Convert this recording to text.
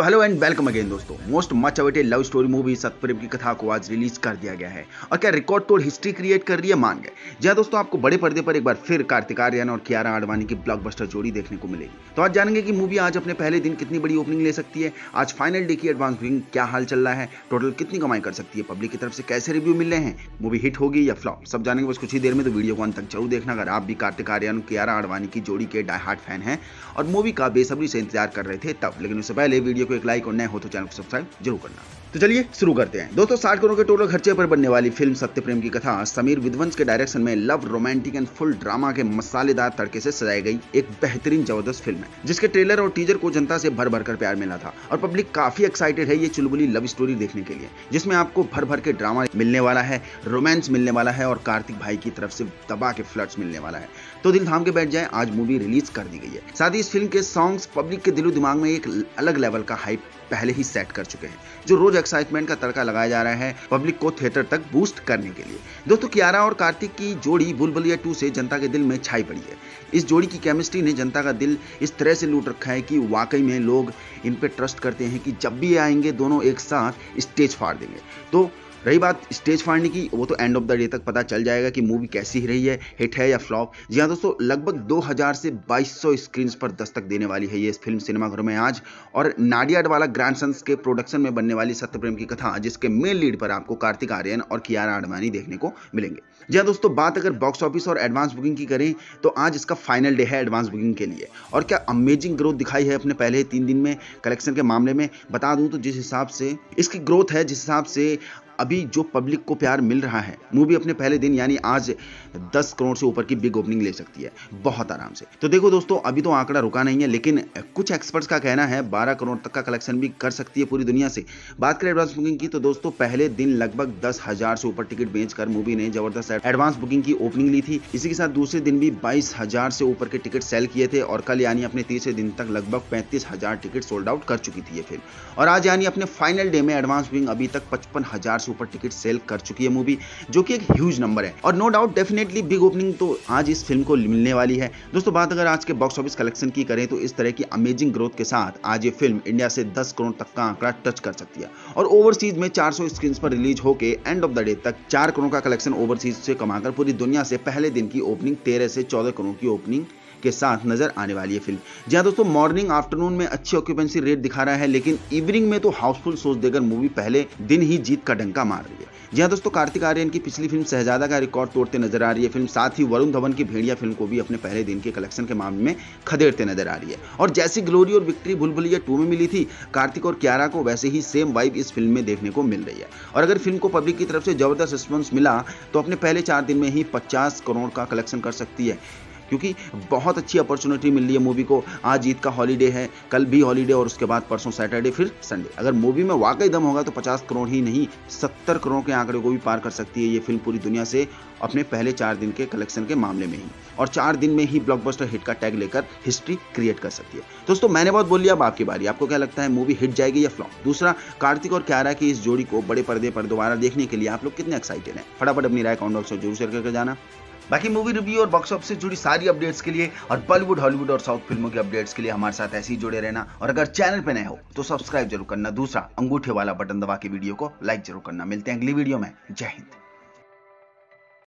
तो hello and welcome again दोस्तों। Most much awaited love story movie Satyaprem Ki Katha को आज release कर दिया गया है। और क्या रिकॉर्ड तोड़ हिस्ट्री क्रिएट कर रही है? मान गए। जहाँ दोस्तों आपको बड़े पर्दे पर एक बार फिर कार्तिक आर्यन और कियारा आडवाणी की ब्लॉकबस्टर जोड़ी देखने को मिलेगी। तो आज जानेंगे कि मूवी आज अपने पहले दिन कितनी बड़ी ओपनिंग ले सकती है। आज फाइनल डे की एडवांस बुकिंग क्या हाल चल रहा है? टोटल कितनी कमाई कर सकती है? पब्लिक की तरफ़ से कैसे रिव्यू मिल रहे हैं? मूवी हिट होगी या फ्लॉप सब जानेंगे बस कुछ ही देर में तो वीडियो को अंत तक ज़रूर देखना। अगर आप भी कार्तिक आर्यन और कियारा आडवाणी की जोड़ी के डाई हार्ट फ़ैन हैं और मूवी का बेसब्री से इंतज़ार कर रहे थे तब, लेकिन उससे पहले वीडियो को एक लाइक और नए हो तो चैनल को सब्सक्राइब ज़रूर करना। तो चलिए शुरू करते हैं। दोस्तों, साठ करोड़ के टोटल खर्चे पर बनने वाली फ़िल्म सत्य प्रेम की कथा समीर विध्वंस के डायरेक्शन में love, romantic and full drama के मसालेदार तड़के से सजाई गई एक बेहतरीन ज़बरदस्त फ़िल्म है, जिसके ट्रेलर और टीजर को जनता से भर भर कर प्यार मिला था और पब्लिक काफ़ी एक्साइटेड है ये चुलबुली लव स्टोरी देखने के लिए, जिसमें आपको भर भर के ड्रामा मिलने वाला है रोमांस मिलने वाला है और कार्तिक भाई की तरफ़ से दबा के फ्लड्स मिलने वाला है। तो दिल थाम के बैठ जाए, आज मूवी रिलीज़ कर दी गई है। साथ ही इस फ़िल्म के सॉन्ग्स पब्लिक के दिलो दिमाग में एक अलग लेवल का हाइप पहले ही सेट कर चुके हैं, जो रोज एक्साइटमेंट का तड़का लगाया जा रहा है पब्लिक को थिएटर तक बूस्ट करने के लिए। दोस्तों कियारा और कार्तिक की जोड़ी बुलबुलिया टू से जनता के दिल में छाई पड़ी है। इस जोड़ी की केमिस्ट्री ने जनता का दिल इस तरह से लूट रखा है कि वाकई में लोग इन पर ट्रस्ट करते हैं कि जब भी आएँगे, दोनों एक साथ स्टेज फाड़ देंगे। तो रही बात स्टेज फाड़ने की, वो तो एंड ऑफ़ द डे तक पता चल जाएगा कि मूवी कैसी रही है हिट है या फ्लॉप जी हाँ दोस्तों, लगभग 2000 से 2200 स्क्रीन पर दस्तक देने वाली है ये इस फ़िल्म सिनेमाघरों में आज। और नाडियाड वाला ग्रैंड सन्स के प्रोडक्शन में बनने वाली सत्यप्रेम की कथा, जिसके मेन लीड पर आपको कार्तिक आर्यन और कियारा आडवाणी देखने को मिलेंगे। जी हाँ दोस्तों, बात अगर बॉक्स ऑफ़िस और एडवांस बुकिंग की करें तो आज इसका फाइनल डे है एडवांस बुकिंग के लिए। और क्या अमेजिंग ग्रोथ दिखाई है अपने पहले तीन दिन में कलेक्शन के मामले में? बता दूँ तो जिस हिसाब से, इसकी ग्रोथ है, जिस हिसाब से अभी जो पब्लिक को प्यार मिल रहा है, मूवी अपने पहले दिन यानी आज 10 करोड़ से ऊपर की बिग ओपनिंग ले सकती है, बहुत आराम से। तो देखो दोस्तों, अभी तो आंकड़ा रुका नहीं है, लेकिन कुछ एक्सपर्ट्स का कहना है 12 करोड़ तक का कलेक्शन भी कर सकती है पूरी दुनिया से। बात करें एडवांस बुकिंग की तो दोस्तों, पहले दिन लगभग दस से ऊपर टिकट बेचकर मूवी ने ज़बरदस्त एडवांस बुकिंग की ओपनिंग ली थी। इसी के साथ दूसरे दिन भी बाईस से ऊपर के टिकट सेल किए थे और कल यानी अपने तीसरे दिन तक लगभग पैंतीस टिकट सोल्ड आउट कर चुकी थी फ़िल्म और आज यानी अपने फाइनल डे में एडवांस बुकिंग अभी तक पचपन से ऊपर टिकट सेल कर चुकी है मूवी, जो कि एक ह्यूज नंबर है। और no doubt definitely big opening तो आज इस फ़िल्म को मिलने वाली है। दोस्तों, बात अगर आज के बॉक्स ऑफ़िस कलेक्शन की करें तो इस तरह की अमेजिंग ग्रोथ के साथ आज ये फ़िल्म इंडिया से 10 करोड़ तक का आंकड़ा टच कर सकती है। और ओवरसीज में 400 स्क्रीन पर रिलीज़ होकर एंड ऑफ़ द डे तक 4 करोड़ का कलेक्शन ओवरसीज से कमाकर पूरी दुनिया से पहले दिन की ओपनिंग 13 से 14 करोड़ की ओपनिंग के साथ नज़र आने वाली है फ़िल्म। जहाँ दोस्तों मॉर्निंग आफ्टरनून में अच्छी ऑक्यूपेंसी रेट दिखा रहा है, लेकिन इवनिंग में तो हाउसफुल सोच देकर मूवी पहले दिन ही जीत का डंका मार रही है। जी हाँ दोस्तों, कार्तिक आर्यन की पिछली फ़िल्म शहजादा का रिकॉर्ड तोड़ते नज़र आ रही है फ़िल्म, साथ ही वरुण धवन की भेड़िया फ़िल्म को भी अपने पहले दिन के कलेक्शन के मामले में खदेड़ते नज़र आ रही है। और जैसी ग्लोरी और विक्ट्री भुलभुलिया टू में मिली थी, कार्तिक और क्यारा को वैसे ही सेम वाइब इस फ़िल्म में देखने को मिल रही है। और अगर फ़िल्म को पब्लिक की तरफ़ से ज़बरदस्त रिस्पॉन्स मिला तो अपने पहले चार दिन में ही पचास करोड़ का कलेक्शन कर सकती है। क्योंकि बहुत अच्छी अपॉर्चुनिटी मिल रही है मूवी को। आज ईद का हॉलीडे है, कल भी हॉलीडे और उसके बाद परसों सैटरडे फिर संडे अगर मूवी में वाकई दम होगा तो 50 करोड़ ही नहीं 70 करोड़ के आंकड़े को भी पार कर सकती है ये फ़िल्म पूरी दुनिया से अपने पहले चार दिन के कलेक्शन के मामले में ही। और चार दिन में ही ब्लॉकबस्टर हिट का टैग लेकर हिस्ट्री क्रिएट कर सकती है। दोस्तों, मैंने बहुत बोल लिया अब आपकी बारी। आपको क्या लगता है मूवी हिट जाएगी या फ्लॉप दूसरा, कार्तिक और क्यारा की इस जोड़ी को बड़े पर्दे पर दोबारा देखने के लिए आप लोग कितने एक्साइटेड हैं? फटाफट अपनी राय कॉमेंट ज़रूर शेयर करके जाना। बाकी मूवी रिव्यू और बॉक्स ऑफ़िस से जुड़ी सारी अपडेट्स के लिए और बॉलीवुड हॉलीवुड और साउथ फ़िल्मों के अपडेट्स के लिए हमारे साथ ऐसे ही जुड़े रहना। और अगर चैनल पर नए हो तो सब्सक्राइब ज़रूर करना। दूसरा, अंगूठे वाला बटन दबा के वीडियो को लाइक ज़रूर करना। मिलते हैं अगली वीडियो में। जय हिंद।